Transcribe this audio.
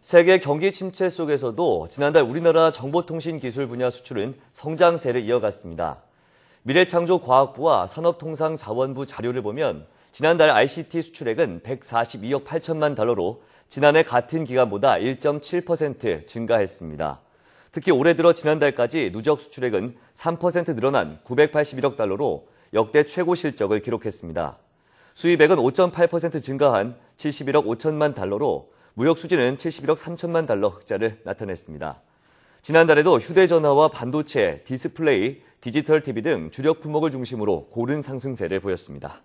세계 경기 침체 속에서도 지난달 우리나라 정보통신 기술 분야 수출은 성장세를 이어갔습니다. 미래창조과학부와 산업통상자원부 자료를 보면 지난달 ICT 수출액은 142억 8천만 달러로 지난해 같은 기간보다 1.7% 증가했습니다. 특히 올해 들어 지난달까지 누적 수출액은 3% 늘어난 981억 달러로 역대 최고 실적을 기록했습니다. 수입액은 5.8% 증가한 71억 5천만 달러로 무역 수지는 71억 3천만 달러 흑자를 나타냈습니다. 지난달에도 휴대전화와 반도체, 디스플레이, 디지털 TV 등 주력 품목을 중심으로 고른 상승세를 보였습니다.